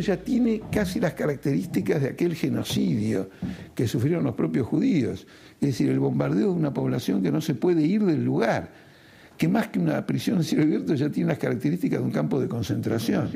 ya tiene casi las características de aquel genocidio que sufrieron los propios judíos. Es decir, el bombardeo de una población que no se puede ir del lugar, que más que una prisión en cielo abierto ya tiene las características de un campo de concentración.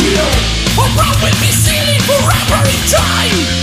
Or will be sailing forever in time?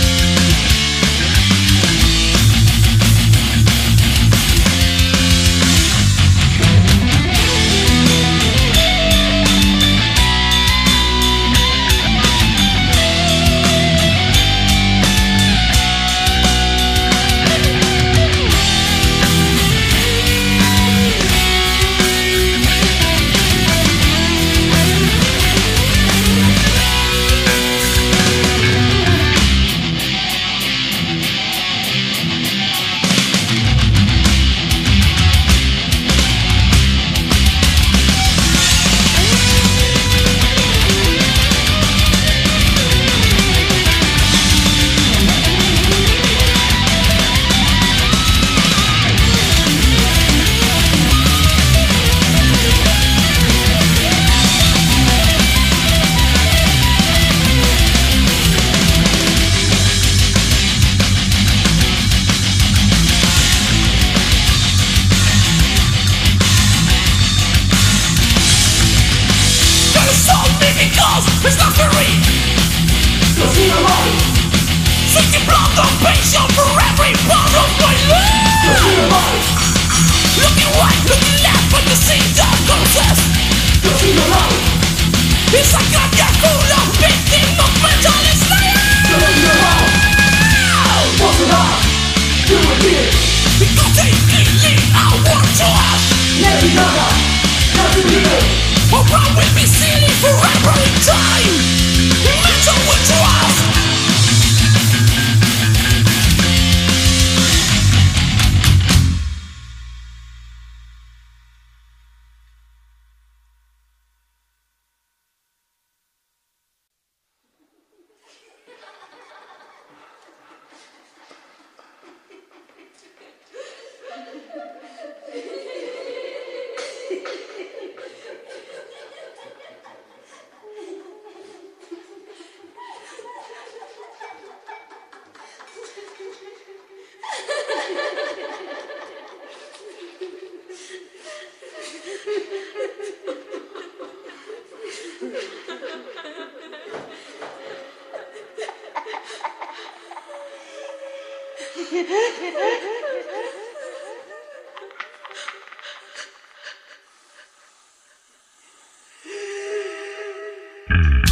Mm-hmm.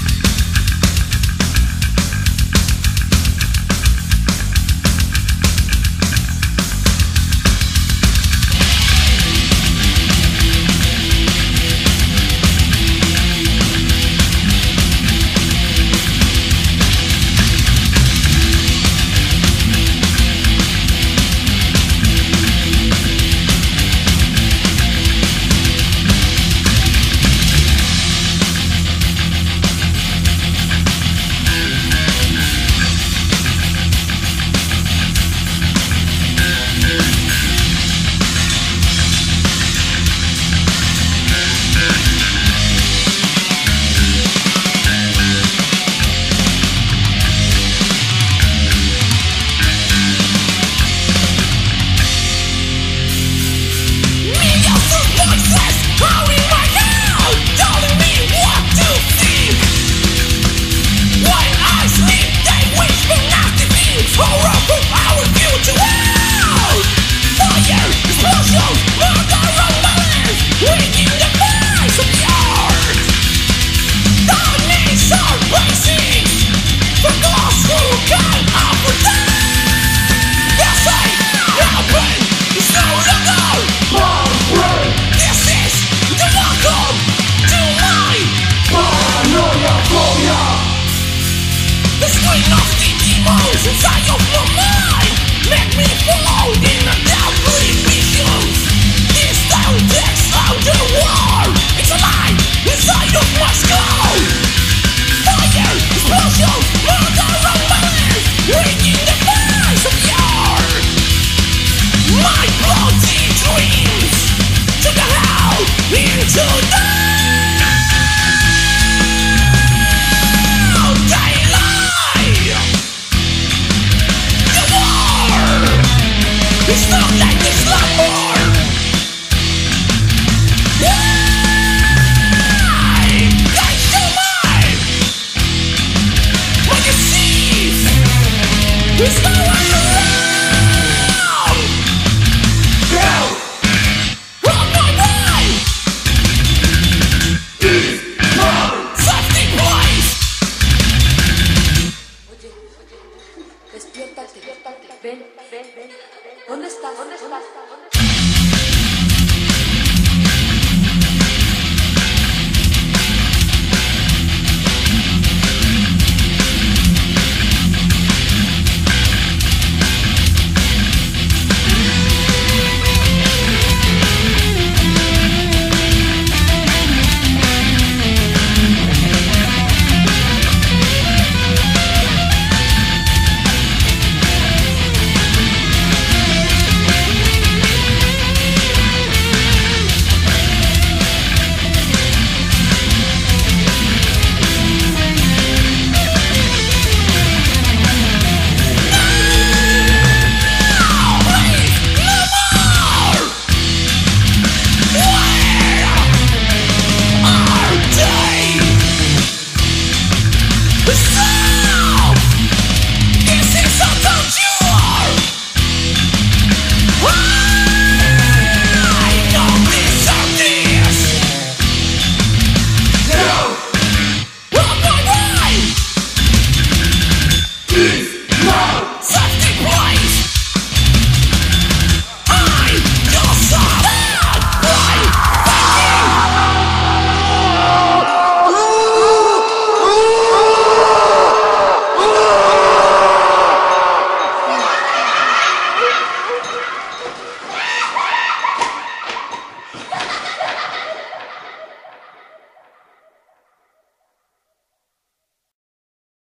It's not like it's not